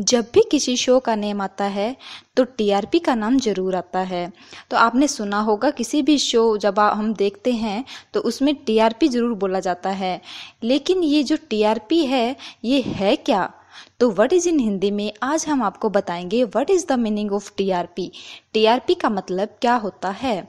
जब भी किसी शो का नेम आता है तो टीआरपी का नाम ज़रूर आता है। तो आपने सुना होगा, किसी भी शो जब हम देखते हैं तो उसमें टीआरपी ज़रूर बोला जाता है। लेकिन ये जो टीआरपी है, ये है क्या? तो व्हाट इज़ इन हिंदी में आज हम आपको बताएँगे what is the meaning of TRP TRP का मतलब क्या होता है?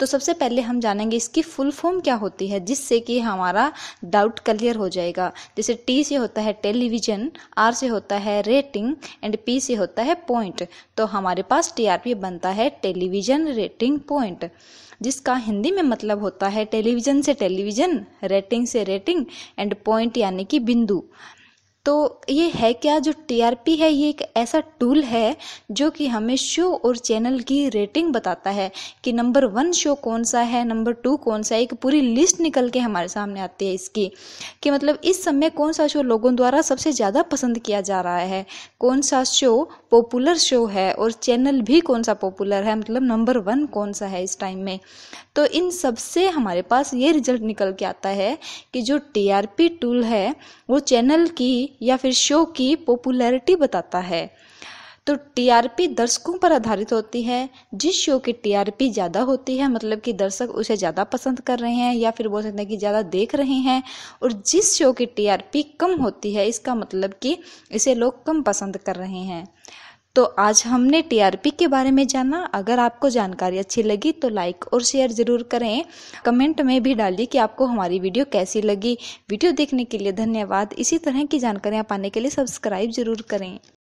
तो सबसे पहले हम जानेंगे इसकी फुल फॉर्म क्या होती है, जिससे कि हमारा डाउट क्लियर हो जाएगा। जैसे टी से होता है टेलीविज़न आर से होता है रेटिंग एंड पी से होता है पॉइंट तो हमारे पास टीआरपी बनता है टेलीविज़न रेटिंग पॉइंट जिसका हिंदी में मतलब होता है टेलीविज़न से टेलीविज़न रेटिंग से रेटिंग एंड पॉइंट यानी कि बिंदु। तो ये है क्या? जो टीआरपी है, ये एक ऐसा टूल है जो कि हमें शो और चैनल की रेटिंग बताता है कि नंबर वन शो कौन सा है नंबर टू कौन सा है, एक पूरी लिस्ट निकल के हमारे सामने आती है इसकी कि मतलब इस समय कौन सा शो लोगों द्वारा सबसे ज़्यादा पसंद किया जा रहा है, कौन सा शो पॉपुलर शो है और चैनल भी कौन सा पॉपुलर है मतलब नंबर वन कौन सा है इस टाइम में। तो इन सबसे हमारे पास ये रिज़ल्ट निकल के आता है कि जो टीआरपी टूल है, वो चैनल की या फिर शो की पॉपुलैरिटी बताता है। तो टीआरपी दर्शकों पर आधारित होती है। जिस शो की टीआरपी ज़्यादा होती है मतलब कि दर्शक उसे ज़्यादा पसंद कर रहे हैं या फिर बोल सकते हैं कि ज़्यादा देख रहे हैं, और जिस शो की टीआरपी कम होती है, इसका मतलब कि इसे लोग कम पसंद कर रहे हैं। तो आज हमने टीआरपी के बारे में जाना। अगर आपको जानकारी अच्छी लगी तो लाइक और शेयर ज़रूर करें। कमेंट में भी डालिए कि आपको हमारी वीडियो कैसी लगी। वीडियो देखने के लिए धन्यवाद। इसी तरह की जानकारियाँ पाने के लिए सब्सक्राइब ज़रूर करें।